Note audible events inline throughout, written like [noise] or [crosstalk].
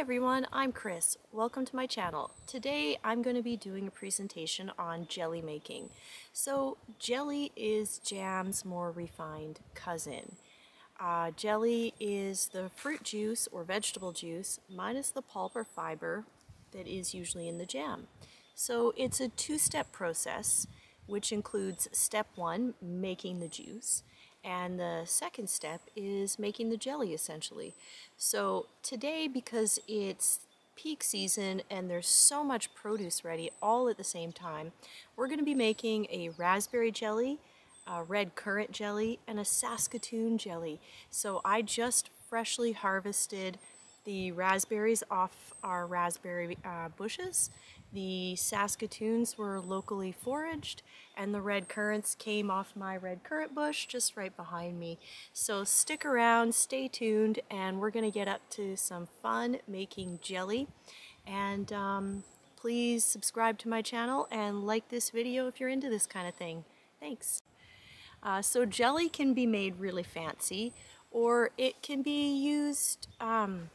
everyone, I'm Kris. Welcome to my channel. Today I'm going to be doing a presentation on jelly making. So jelly is jam's more refined cousin. Uh, jelly is the fruit juice or vegetable juice minus the pulp or fiber that is usually in the jam. So it's a two-step process which includes step one, making the juice, and the second step is making the jelly essentially. So today, because it's peak season and there's so much produce ready all at the same time, we're going to be making a raspberry jelly, a red currant jelly, and a Saskatoon jelly. So I just freshly harvested the raspberries off our raspberry uh, bushes the Saskatoons were locally foraged and the red currants came off my red currant bush just right behind me. So stick around, stay tuned, and we're gonna get up to some fun making jelly. And um, please subscribe to my channel and like this video if you're into this kind of thing. Thanks. Uh, so jelly can be made really fancy or it can be used um,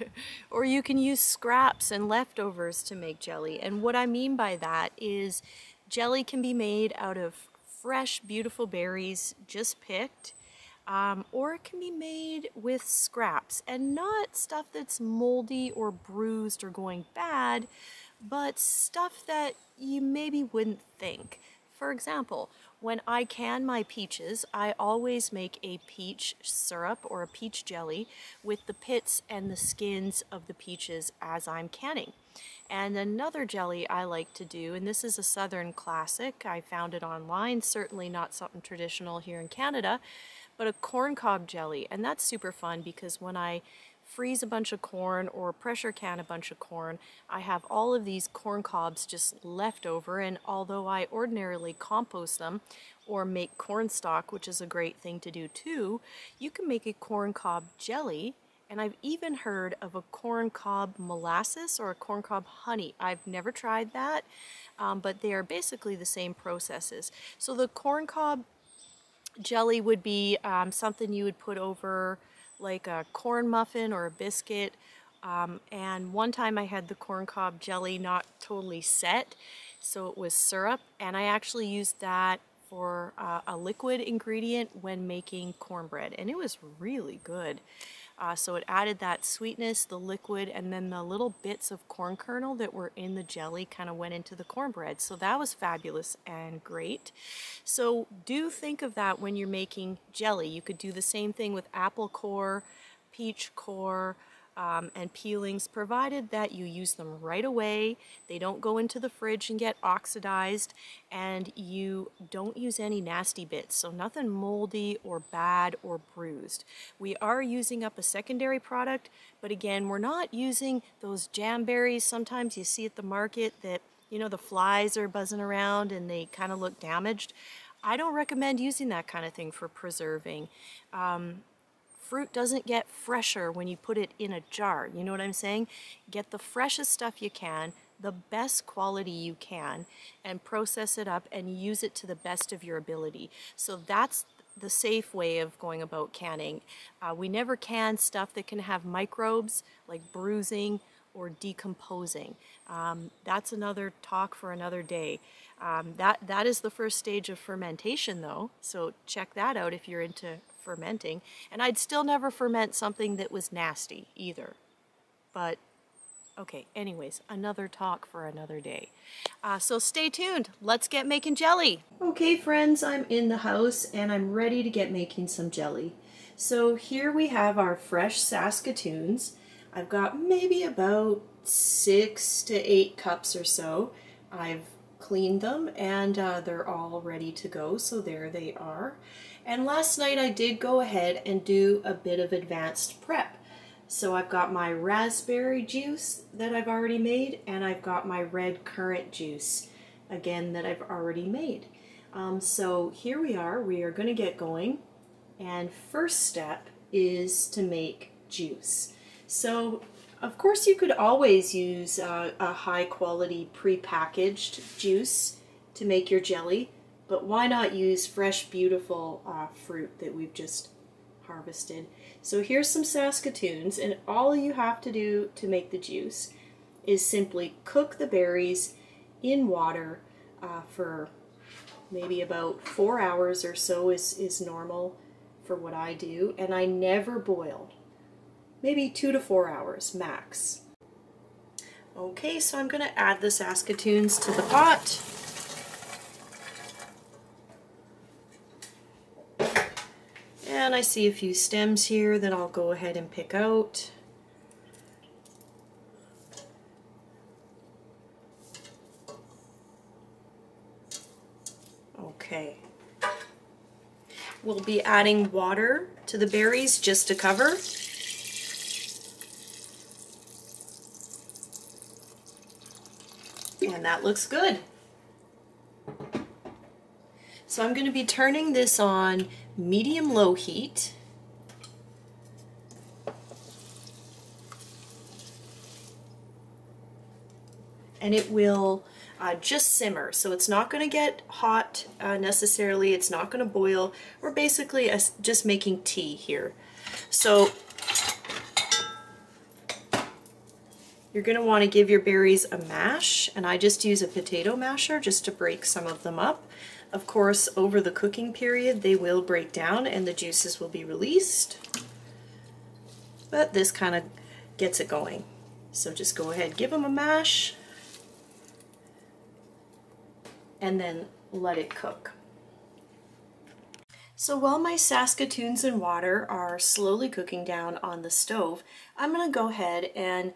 [laughs] or you can use scraps and leftovers to make jelly. And what I mean by that is jelly can be made out of fresh, beautiful berries just picked, um, or it can be made with scraps and not stuff that's moldy or bruised or going bad, but stuff that you maybe wouldn't think. For example, when I can my peaches, I always make a peach syrup or a peach jelly with the pits and the skins of the peaches as I'm canning. And another jelly I like to do, and this is a southern classic, I found it online, certainly not something traditional here in Canada, but a corn cob jelly. And that's super fun because when I freeze a bunch of corn or pressure can a bunch of corn, I have all of these corn cobs just left over and although I ordinarily compost them or make corn stock, which is a great thing to do too, you can make a corn cob jelly and I've even heard of a corn cob molasses or a corn cob honey. I've never tried that, um, but they are basically the same processes. So the corn cob jelly would be um, something you would put over like a corn muffin or a biscuit. Um, and one time I had the corn cob jelly not totally set, so it was syrup, and I actually used that for uh, a liquid ingredient when making cornbread, and it was really good. Uh, so it added that sweetness, the liquid, and then the little bits of corn kernel that were in the jelly kind of went into the cornbread. So that was fabulous and great. So do think of that when you're making jelly. You could do the same thing with apple core, peach core, um, and peelings provided that you use them right away. They don't go into the fridge and get oxidized and you don't use any nasty bits so nothing moldy or bad or bruised. We are using up a secondary product but again we're not using those jam berries sometimes you see at the market that you know the flies are buzzing around and they kind of look damaged. I don't recommend using that kind of thing for preserving. Um, fruit doesn't get fresher when you put it in a jar. You know what I'm saying? Get the freshest stuff you can, the best quality you can, and process it up and use it to the best of your ability. So that's the safe way of going about canning. Uh, we never can stuff that can have microbes like bruising or decomposing. Um, that's another talk for another day. Um, that, that is the first stage of fermentation though, so check that out if you're into fermenting. And I'd still never ferment something that was nasty either. But okay, anyways, another talk for another day. Uh, so stay tuned. Let's get making jelly. Okay, friends, I'm in the house and I'm ready to get making some jelly. So here we have our fresh Saskatoons. I've got maybe about six to eight cups or so. I've cleaned them and uh, they're all ready to go, so there they are. And last night I did go ahead and do a bit of advanced prep. So I've got my raspberry juice that I've already made and I've got my red currant juice again that I've already made. Um, so here we are, we are going to get going and first step is to make juice. So of course you could always use uh, a high quality pre-packaged juice to make your jelly but why not use fresh, beautiful uh, fruit that we've just harvested. So here's some Saskatoons and all you have to do to make the juice is simply cook the berries in water uh, for maybe about four hours or so is, is normal for what I do and I never boil. Maybe two to four hours max. Okay, so I'm going to add the Saskatoons to the pot. I see a few stems here that I'll go ahead and pick out. Okay. We'll be adding water to the berries just to cover. And that looks good. So I'm going to be turning this on medium-low heat. And it will uh, just simmer. So it's not going to get hot uh, necessarily. It's not going to boil. We're basically just making tea here. So you're going to want to give your berries a mash. And I just use a potato masher just to break some of them up. Of course, over the cooking period, they will break down and the juices will be released. But this kind of gets it going. So just go ahead, give them a mash and then let it cook. So while my Saskatoons and water are slowly cooking down on the stove, I'm going to go ahead and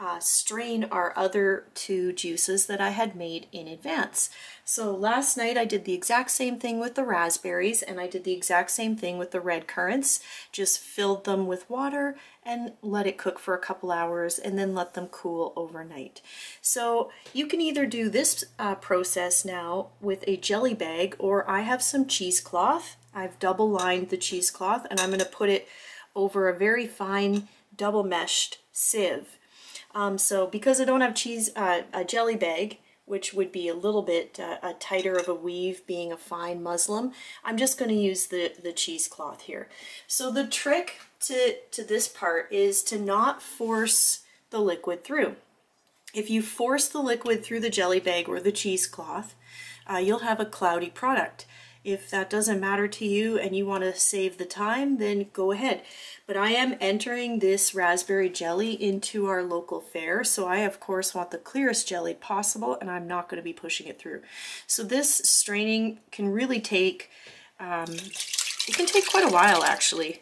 uh, strain our other two juices that I had made in advance. So last night I did the exact same thing with the raspberries and I did the exact same thing with the red currants. Just filled them with water and let it cook for a couple hours and then let them cool overnight. So you can either do this uh, process now with a jelly bag or I have some cheesecloth. I've double lined the cheesecloth and I'm going to put it over a very fine double meshed sieve um, so because I don't have cheese, uh, a jelly bag, which would be a little bit uh, a tighter of a weave being a fine muslin, I'm just going to use the, the cheesecloth here. So the trick to, to this part is to not force the liquid through. If you force the liquid through the jelly bag or the cheesecloth, uh, you'll have a cloudy product. If that doesn't matter to you and you want to save the time, then go ahead. But I am entering this raspberry jelly into our local fair, so I of course want the clearest jelly possible and I'm not going to be pushing it through. So this straining can really take, um, it can take quite a while actually,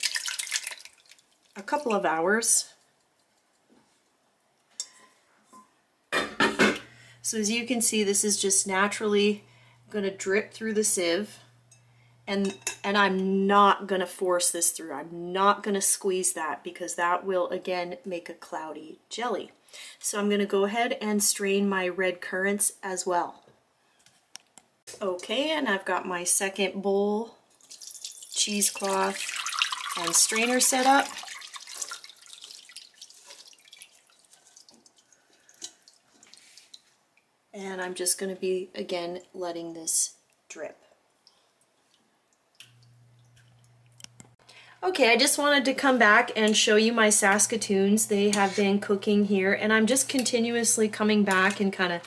a couple of hours. So as you can see, this is just naturally going to drip through the sieve and and I'm not gonna force this through. I'm not gonna squeeze that because that will again make a cloudy jelly. So I'm gonna go ahead and strain my red currants as well. Okay, and I've got my second bowl, cheesecloth, and strainer set up. And I'm just going to be, again, letting this drip. Okay, I just wanted to come back and show you my Saskatoons. They have been cooking here and I'm just continuously coming back and kind of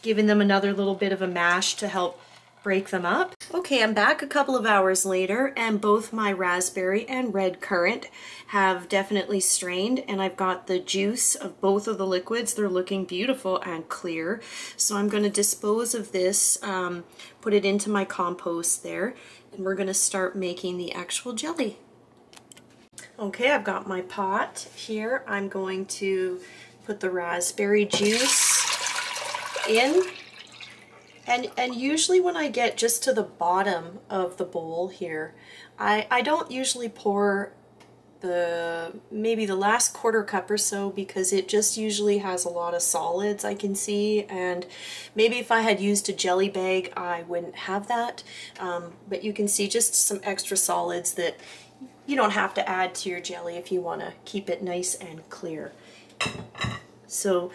giving them another little bit of a mash to help break them up. Okay, I'm back a couple of hours later and both my raspberry and red currant have definitely strained and I've got the juice of both of the liquids. They're looking beautiful and clear. So I'm going to dispose of this, um, put it into my compost there, and we're going to start making the actual jelly. Okay, I've got my pot here. I'm going to put the raspberry juice in. And, and usually when I get just to the bottom of the bowl here, I, I don't usually pour the maybe the last quarter cup or so because it just usually has a lot of solids I can see and maybe if I had used a jelly bag I wouldn't have that um, but you can see just some extra solids that you don't have to add to your jelly if you want to keep it nice and clear. So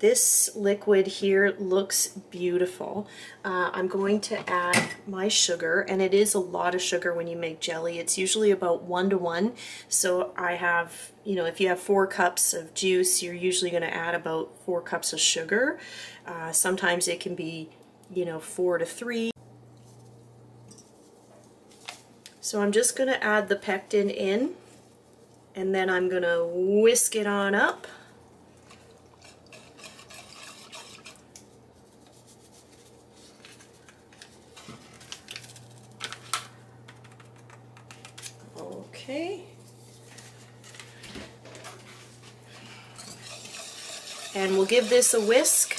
this liquid here looks beautiful. Uh, I'm going to add my sugar, and it is a lot of sugar when you make jelly. It's usually about one to one. So I have, you know, if you have four cups of juice, you're usually going to add about four cups of sugar. Uh, sometimes it can be, you know, four to three. So I'm just going to add the pectin in, and then I'm going to whisk it on up. Okay. And we'll give this a whisk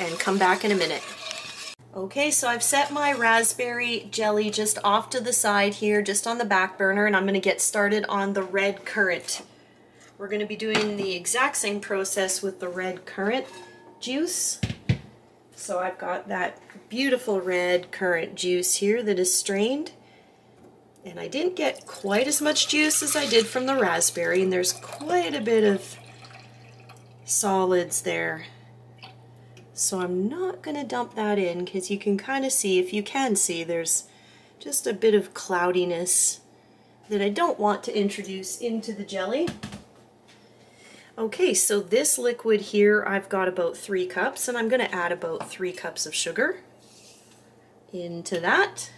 and come back in a minute. Okay, so I've set my raspberry jelly just off to the side here, just on the back burner, and I'm going to get started on the red currant. We're going to be doing the exact same process with the red currant juice. So I've got that beautiful red currant juice here that is strained. And I didn't get quite as much juice as I did from the raspberry, and there's quite a bit of solids there. So I'm not going to dump that in because you can kind of see, if you can see, there's just a bit of cloudiness that I don't want to introduce into the jelly. Okay, so this liquid here, I've got about three cups, and I'm going to add about three cups of sugar into that.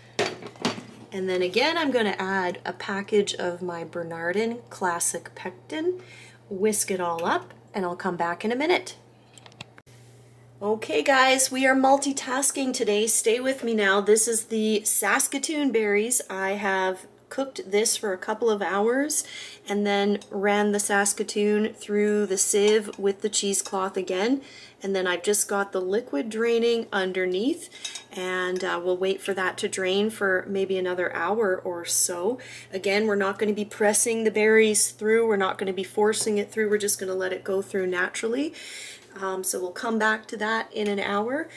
And then again, I'm going to add a package of my Bernardin Classic Pectin, whisk it all up, and I'll come back in a minute. Okay guys, we are multitasking today. Stay with me now. This is the Saskatoon berries. I have cooked this for a couple of hours and then ran the Saskatoon through the sieve with the cheesecloth again and then I've just got the liquid draining underneath and uh, we'll wait for that to drain for maybe another hour or so. Again, we're not going to be pressing the berries through, we're not going to be forcing it through, we're just going to let it go through naturally. Um, so we'll come back to that in an hour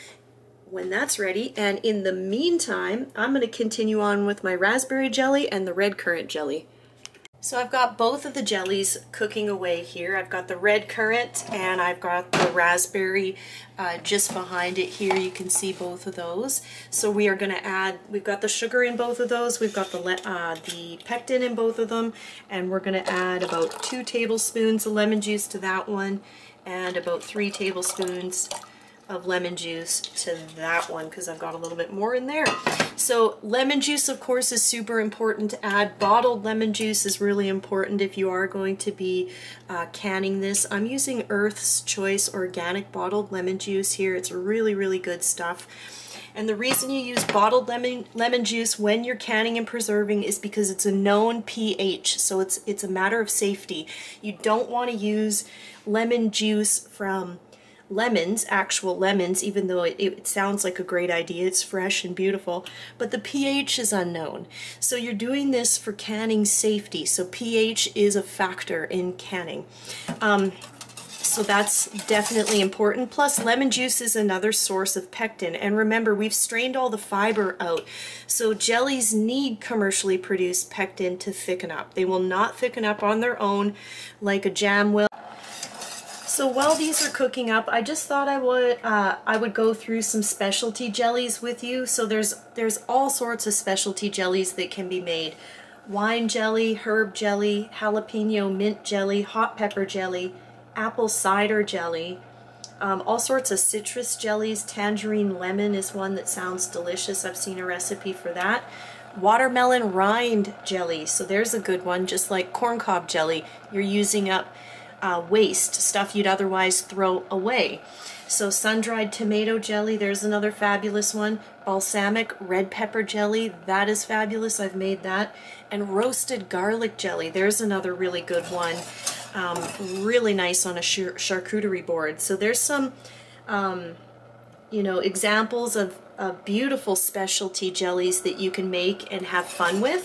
when that's ready. And in the meantime, I'm going to continue on with my raspberry jelly and the red currant jelly. So I've got both of the jellies cooking away here. I've got the red currant and I've got the raspberry uh, just behind it here. You can see both of those. So we are going to add, we've got the sugar in both of those, we've got the, uh, the pectin in both of them, and we're going to add about two tablespoons of lemon juice to that one and about three tablespoons of lemon juice to that one because I've got a little bit more in there. So lemon juice, of course, is super important to add. Bottled lemon juice is really important if you are going to be uh, canning this. I'm using Earth's Choice organic bottled lemon juice here. It's really, really good stuff. And the reason you use bottled lemon lemon juice when you're canning and preserving is because it's a known pH. So it's it's a matter of safety. You don't want to use lemon juice from lemons, actual lemons, even though it, it, sounds like a great idea, it's fresh and beautiful, but the pH is unknown. So you're doing this for canning safety, so pH is a factor in canning. Um, so that's definitely important. Plus lemon juice is another source of pectin. And remember, we've strained all the fiber out. So jellies need commercially produced pectin to thicken up. They will not thicken up on their own like a jam will. So while these are cooking up, I just thought I would uh, I would go through some specialty jellies with you. So there's there's all sorts of specialty jellies that can be made. Wine jelly, herb jelly, jalapeno mint jelly, hot pepper jelly, apple cider jelly, um, all sorts of citrus jellies. Tangerine lemon is one that sounds delicious. I've seen a recipe for that. Watermelon rind jelly, so there's a good one, just like corncob jelly. You're using up uh, waste, stuff you'd otherwise throw away. So sun-dried tomato jelly, there's another fabulous one. Balsamic red pepper jelly, that is fabulous. I've made that. And roasted garlic jelly, there's another really good one. Um, really nice on a char charcuterie board. So there's some, um, you know, examples of, of beautiful specialty jellies that you can make and have fun with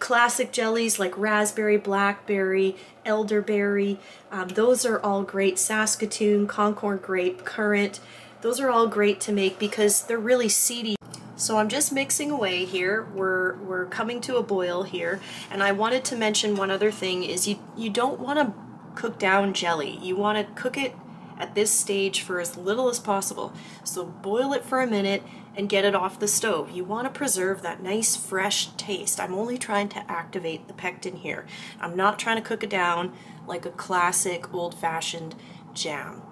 classic jellies like raspberry, blackberry, elderberry. Um, those are all great. Saskatoon, Concord grape, currant. Those are all great to make because they're really seedy. So I'm just mixing away here. We're, we're coming to a boil here. And I wanted to mention one other thing is you, you don't want to cook down jelly. You want to cook it at this stage for as little as possible. So boil it for a minute and get it off the stove. You want to preserve that nice fresh taste. I'm only trying to activate the pectin here. I'm not trying to cook it down like a classic old-fashioned jam.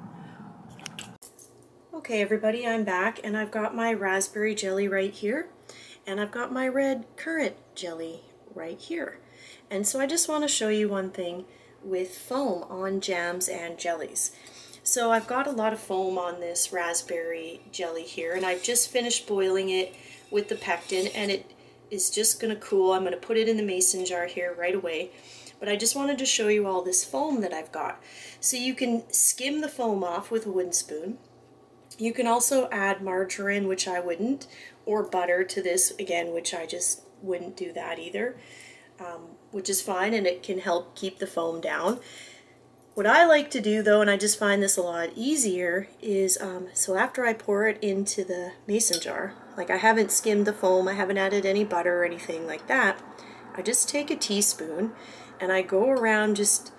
Okay everybody, I'm back and I've got my raspberry jelly right here and I've got my red currant jelly right here. And so I just want to show you one thing with foam on jams and jellies. So I've got a lot of foam on this raspberry jelly here and I've just finished boiling it with the pectin and it is just going to cool. I'm going to put it in the mason jar here right away. But I just wanted to show you all this foam that I've got. So you can skim the foam off with a wooden spoon. You can also add margarine, which I wouldn't, or butter to this, again, which I just wouldn't do that either, um, which is fine and it can help keep the foam down. What I like to do though, and I just find this a lot easier, is um, so after I pour it into the mason jar, like I haven't skimmed the foam, I haven't added any butter or anything like that, I just take a teaspoon and I go around just,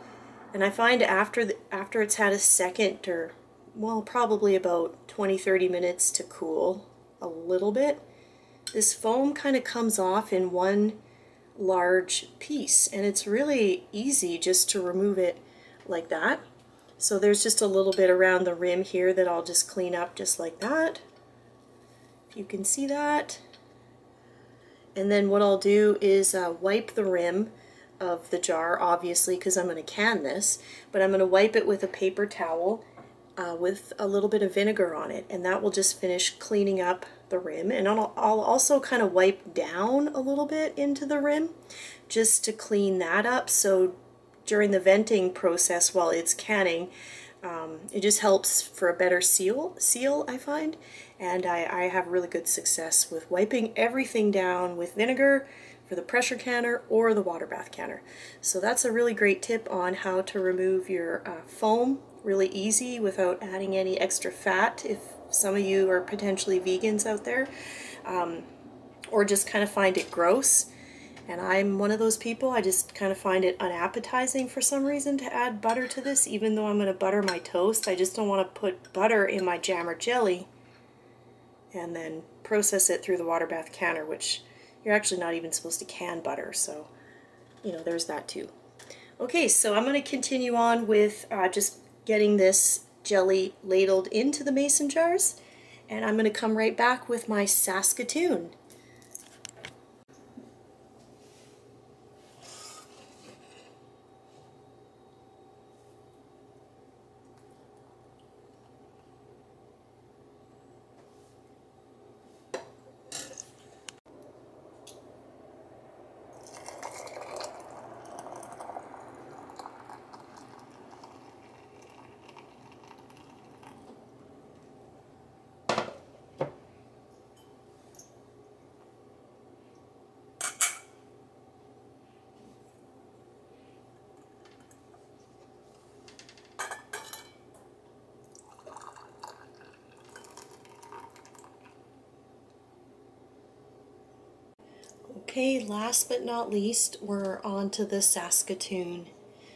and I find after, the, after it's had a second or, well, probably about 20-30 minutes to cool a little bit, this foam kind of comes off in one large piece and it's really easy just to remove it like that. So there's just a little bit around the rim here that I'll just clean up just like that. If you can see that. And then what I'll do is uh, wipe the rim of the jar, obviously, because I'm going to can this, but I'm going to wipe it with a paper towel uh, with a little bit of vinegar on it, and that will just finish cleaning up the rim. And I'll, I'll also kind of wipe down a little bit into the rim just to clean that up so during the venting process while it's canning. Um, it just helps for a better seal, seal I find, and I, I have really good success with wiping everything down with vinegar for the pressure canner or the water bath canner. So that's a really great tip on how to remove your uh, foam really easy without adding any extra fat if some of you are potentially vegans out there um, or just kind of find it gross and I'm one of those people, I just kind of find it unappetizing for some reason to add butter to this, even though I'm going to butter my toast. I just don't want to put butter in my jam or jelly and then process it through the water bath canner, which you're actually not even supposed to can butter, so, you know, there's that too. Okay, so I'm going to continue on with uh, just getting this jelly ladled into the mason jars, and I'm going to come right back with my Saskatoon. Okay, last but not least, we're on to the Saskatoon.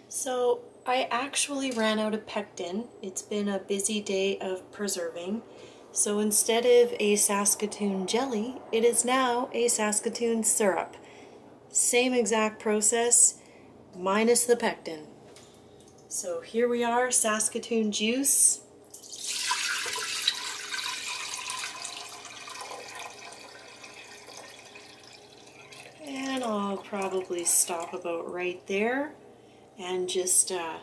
So I actually ran out of pectin. It's been a busy day of preserving. So instead of a Saskatoon jelly, it is now a Saskatoon syrup. Same exact process, minus the pectin. So here we are, Saskatoon juice. I'll probably stop about right there and just uh,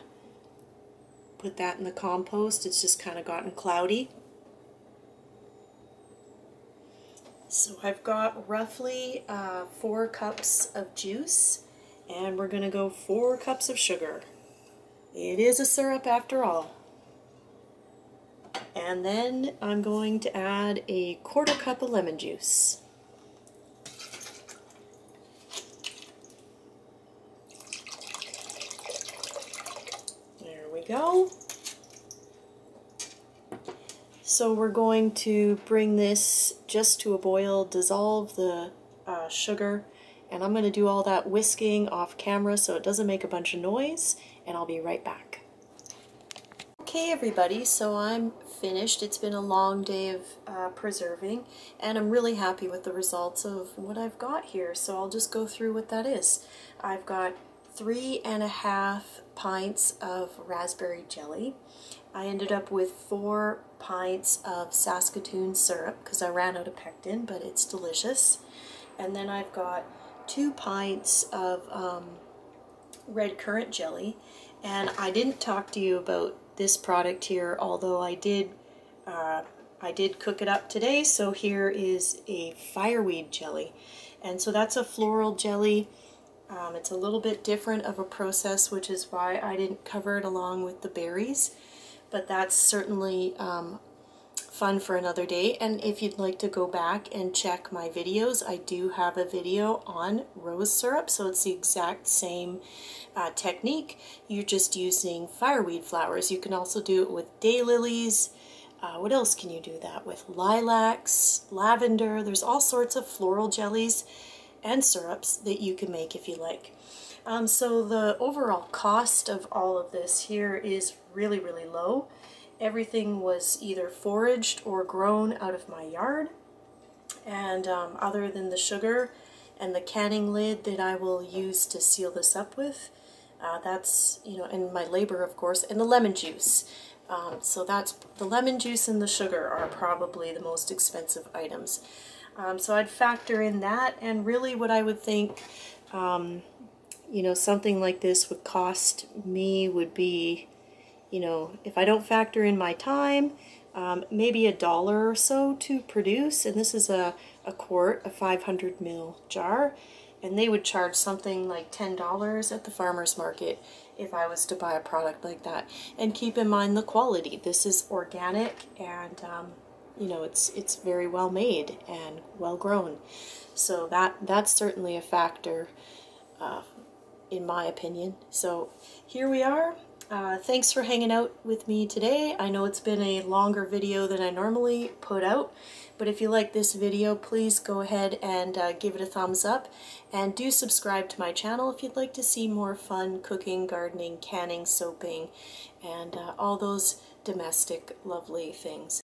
put that in the compost. It's just kind of gotten cloudy. So I've got roughly uh, four cups of juice and we're going to go four cups of sugar. It is a syrup after all. And then I'm going to add a quarter cup of lemon juice. Go. So we're going to bring this just to a boil, dissolve the uh, sugar, and I'm going to do all that whisking off camera so it doesn't make a bunch of noise, and I'll be right back. Okay everybody, so I'm finished. It's been a long day of uh, preserving and I'm really happy with the results of what I've got here. So I'll just go through what that is. I've got three and a half pints of raspberry jelly. I ended up with four pints of Saskatoon syrup because I ran out of pectin, but it's delicious. And then I've got two pints of um, red currant jelly. And I didn't talk to you about this product here, although I did uh, I did cook it up today. So here is a fireweed jelly. And so that's a floral jelly. Um, it's a little bit different of a process, which is why I didn't cover it along with the berries. But that's certainly um, fun for another day. And if you'd like to go back and check my videos, I do have a video on rose syrup. So it's the exact same uh, technique. You're just using fireweed flowers. You can also do it with daylilies. Uh, what else can you do that with? Lilacs, lavender. There's all sorts of floral jellies and syrups that you can make if you like. Um, so the overall cost of all of this here is really, really low. Everything was either foraged or grown out of my yard. And um, other than the sugar and the canning lid that I will use to seal this up with, uh, that's, you know, and my labor, of course, and the lemon juice. Um, so that's, the lemon juice and the sugar are probably the most expensive items. Um, so I'd factor in that, and really what I would think, um, you know, something like this would cost me would be you know, if I don't factor in my time, um, maybe a dollar or so to produce. And this is a, a quart, a 500 mil jar. And they would charge something like $10 at the farmer's market if I was to buy a product like that. And keep in mind the quality. This is organic and, um, you know, it's, it's very well made and well grown. So that, that's certainly a factor uh, in my opinion. So here we are. Uh, thanks for hanging out with me today. I know it's been a longer video than I normally put out, but if you like this video, please go ahead and uh, give it a thumbs up, and do subscribe to my channel if you'd like to see more fun cooking, gardening, canning, soaping, and uh, all those domestic lovely things.